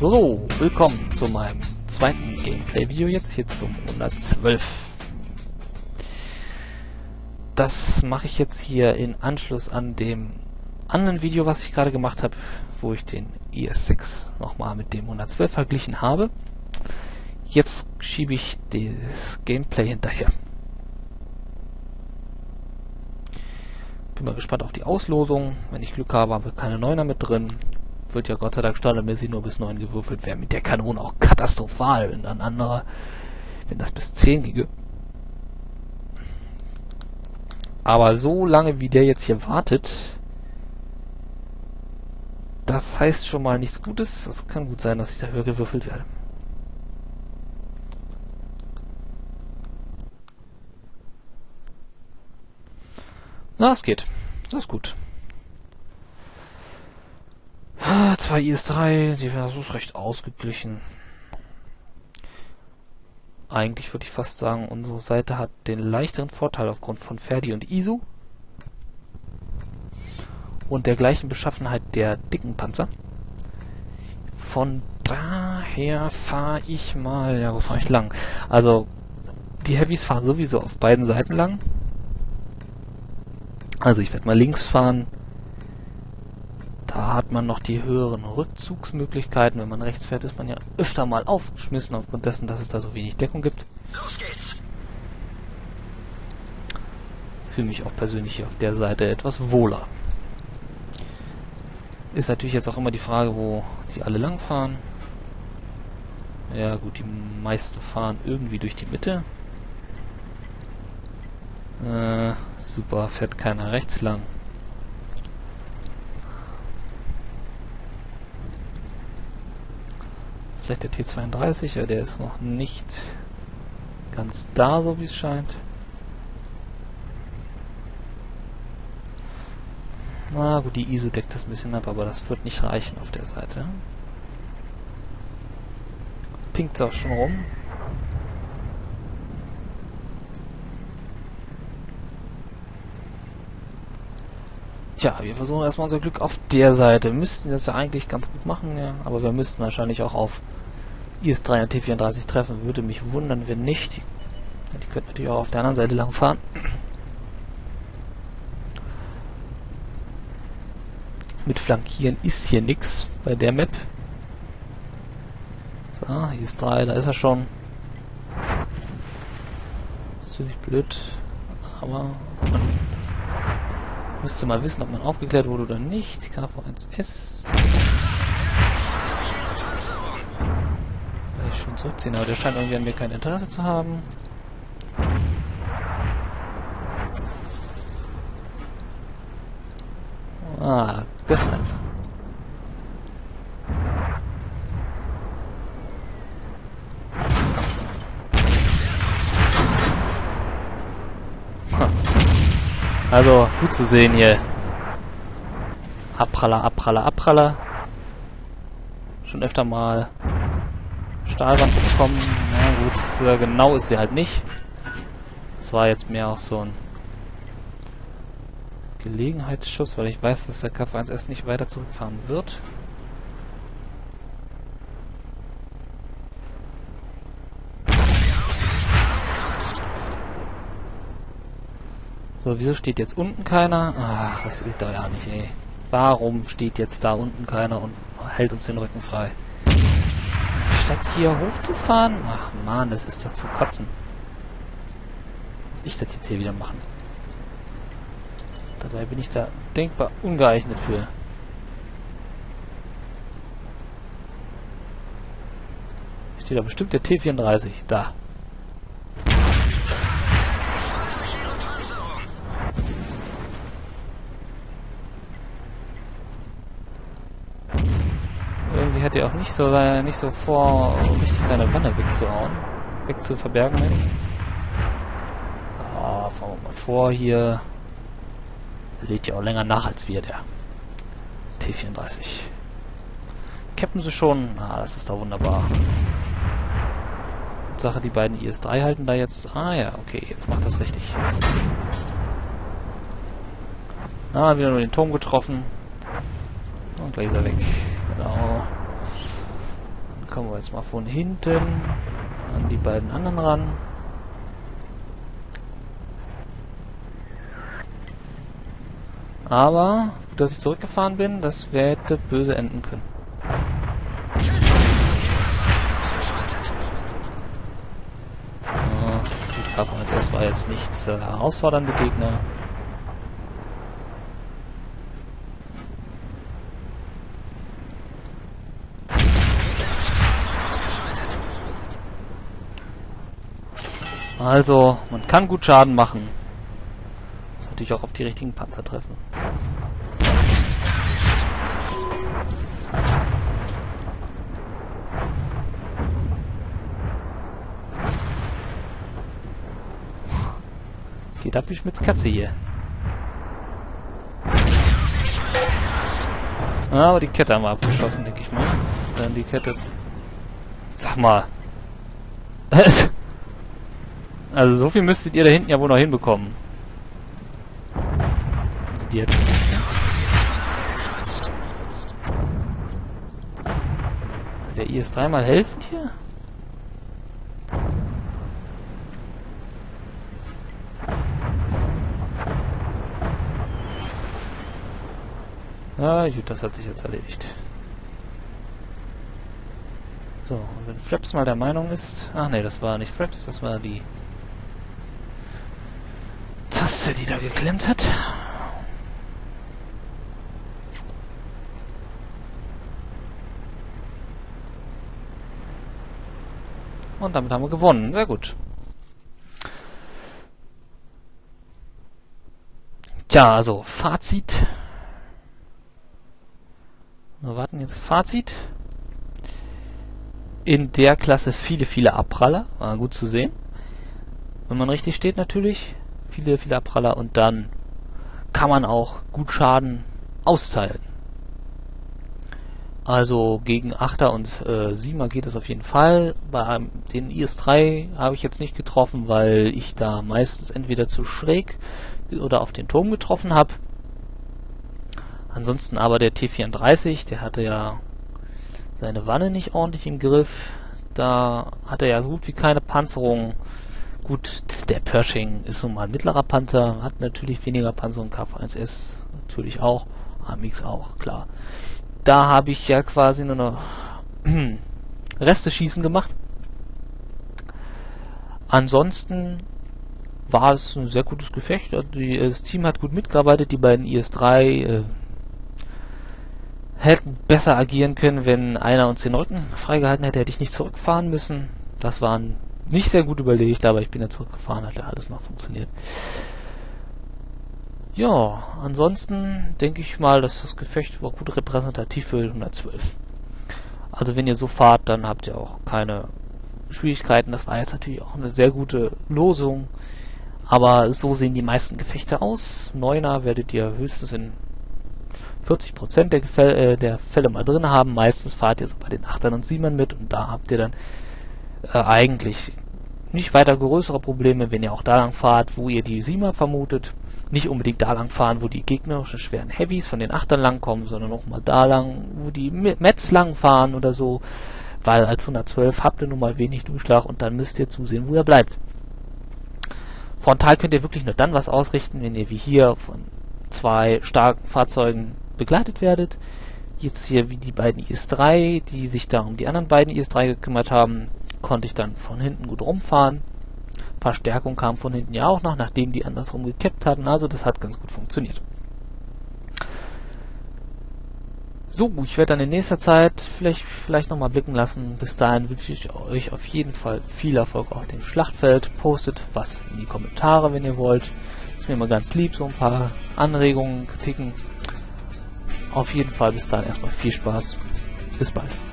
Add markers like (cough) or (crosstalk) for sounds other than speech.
So, willkommen zu meinem zweiten Gameplay-Video jetzt hier zum 112. Das mache ich jetzt hier in Anschluss an dem anderen Video, was ich gerade gemacht habe, wo ich den ES6 nochmal mit dem 112 verglichen habe. Jetzt schiebe ich das Gameplay hinterher. Bin mal gespannt auf die Auslosung. Wenn ich Glück habe, habe ich keine Neuner mit drin wird ja Gott sei Dank standardmäßig nur bis 9 gewürfelt, wäre mit der Kanone auch katastrophal, wenn dann andere, wenn das bis 10 ginge. Aber so lange wie der jetzt hier wartet, das heißt schon mal nichts Gutes. Es kann gut sein, dass ich da höher gewürfelt werde. Na, es geht. Das ist gut. Zwei IS-3, die ist recht ausgeglichen. Eigentlich würde ich fast sagen, unsere Seite hat den leichteren Vorteil aufgrund von Ferdi und ISU. Und der gleichen Beschaffenheit der dicken Panzer. Von daher fahre ich mal... Ja, wo fahre ich lang? Also, die Heavys fahren sowieso auf beiden Seiten lang. Also ich werde mal links fahren da hat man noch die höheren Rückzugsmöglichkeiten. Wenn man rechts fährt, ist man ja öfter mal aufgeschmissen aufgrund dessen, dass es da so wenig Deckung gibt. Los geht's! Fühle mich auch persönlich hier auf der Seite etwas wohler. Ist natürlich jetzt auch immer die Frage, wo die alle lang fahren. Ja gut, die meisten fahren irgendwie durch die Mitte. Äh, super, fährt keiner rechts lang. Vielleicht der T32, ja, der ist noch nicht ganz da, so wie es scheint. Na gut, die ISO deckt das ein bisschen ab, aber das wird nicht reichen auf der Seite. Pinkt auch schon rum. Tja, wir versuchen erstmal unser Glück auf der Seite. Wir müssten das ja eigentlich ganz gut machen, ja, aber wir müssten wahrscheinlich auch auf IS-3 und T-34 treffen. Würde mich wundern, wenn nicht. Die könnten natürlich auch auf der anderen Seite lang fahren. Mit Flankieren ist hier nichts bei der Map. So, hier ist 3, da ist er schon. Ist natürlich blöd, aber müsste mal wissen, ob man aufgeklärt wurde oder nicht. KV1S. ich schon zurückziehen, aber der scheint irgendwie an mir kein Interesse zu haben. Ah, deshalb. Also, gut zu sehen hier. Abpraller, Abpraller, Abpraller. Schon öfter mal Stahlwand bekommen. Na gut, sehr genau ist sie halt nicht. Das war jetzt mehr auch so ein Gelegenheitsschuss, weil ich weiß, dass der KF1S nicht weiter zurückfahren wird. So, wieso steht jetzt unten keiner? Ach, das ist doch ja nicht, ey. Warum steht jetzt da unten keiner und hält uns den Rücken frei? Statt hier hochzufahren? Ach man, das ist doch zu kotzen. Muss ich das jetzt hier wieder machen? Dabei bin ich da denkbar ungeeignet für. Steht da bestimmt der T34. Da. Er auch nicht so, nicht so vor, richtig seine Wanne wegzuhauen. Wegzuverbergen, wenn ich. Ah, fahren wir mal vor hier. Lädt ja auch länger nach als wir, der T34. Cappen sie schon? Ah, das ist doch wunderbar. Sache, die beiden IS-3 halten da jetzt. Ah ja, okay, jetzt macht das richtig. Ah, wieder nur den Turm getroffen. Und gleich ist er weg. Genau. Kommen wir jetzt mal von hinten an die beiden anderen ran. Aber, dass ich zurückgefahren bin, das hätte böse enden können. Oh, gut, KVSS war jetzt nicht der herausfordernde Gegner. Also, man kann gut Schaden machen. Muss natürlich auch auf die richtigen Panzer treffen. Geht ab wie Schmitz Katze hier. Ah, aber die Kette haben wir abgeschossen, denke ich mal. Dann die Kette ist... Sag mal. (laughs) Also so viel müsstet ihr da hinten ja wohl noch hinbekommen. Also die jetzt. Der IS-3 mal helfen hier? Ah, gut, das hat sich jetzt erledigt. So, und wenn Fraps mal der Meinung ist... Ach nee, das war nicht Fraps, das war die Taste, die da geklemmt hat. Und damit haben wir gewonnen. Sehr gut. Tja, also Fazit. Wir warten jetzt Fazit. In der Klasse viele, viele Abpraller. War gut zu sehen. Wenn man richtig steht natürlich viele, viele Abpraller und dann kann man auch gut Schaden austeilen. Also gegen 8er und äh, 7er geht es auf jeden Fall. Bei den IS-3 habe ich jetzt nicht getroffen, weil ich da meistens entweder zu schräg oder auf den Turm getroffen habe. Ansonsten aber der T-34, der hatte ja seine Wanne nicht ordentlich im Griff. Da hat er ja so gut wie keine Panzerung. Gut, der Pershing ist nun mal ein mittlerer Panzer, hat natürlich weniger Panzerung, KV-1S natürlich auch, AMX auch, klar. Da habe ich ja quasi nur noch (clears throat) Reste schießen gemacht. Ansonsten war es ein sehr gutes Gefecht. Also die, das Team hat gut mitgearbeitet. Die beiden IS-3 äh, hätten besser agieren können, wenn einer uns den Rücken freigehalten hätte. Hätte ich nicht zurückfahren müssen. Das waren nicht sehr gut überlegt, aber ich bin ja zurückgefahren, hat ja alles noch funktioniert. Ja, ansonsten denke ich mal, dass das Gefecht war gut repräsentativ für 112. Also wenn ihr so fahrt, dann habt ihr auch keine Schwierigkeiten. Das war jetzt natürlich auch eine sehr gute Losung. Aber so sehen die meisten Gefechte aus. Neuner werdet ihr höchstens in 40% der, Gefälle, äh, der Fälle mal drin haben. Meistens fahrt ihr so bei den 8ern und 7ern mit und da habt ihr dann äh, eigentlich nicht weiter größere Probleme, wenn ihr auch da lang fahrt, wo ihr die Siemer vermutet. Nicht unbedingt da lang fahren, wo die gegnerischen schweren Heavies von den Achtern lang kommen, sondern auch mal da lang, wo die Mets lang fahren oder so. Weil als 112 habt ihr nun mal wenig Durchschlag und dann müsst ihr zusehen, wo ihr bleibt. Frontal könnt ihr wirklich nur dann was ausrichten, wenn ihr wie hier von zwei starken Fahrzeugen begleitet werdet. Jetzt hier wie die beiden IS-3, die sich da um die anderen beiden IS-3 gekümmert haben, konnte ich dann von hinten gut rumfahren. Verstärkung kam von hinten ja auch noch, nachdem die andersrum gekippt hatten. Also das hat ganz gut funktioniert. So, ich werde dann in nächster Zeit vielleicht, vielleicht nochmal blicken lassen. Bis dahin wünsche ich euch auf jeden Fall viel Erfolg auf dem Schlachtfeld. Postet was in die Kommentare, wenn ihr wollt. Ist mir immer ganz lieb, so ein paar Anregungen, Kritiken. Auf jeden Fall bis dahin erstmal viel Spaß. Bis bald.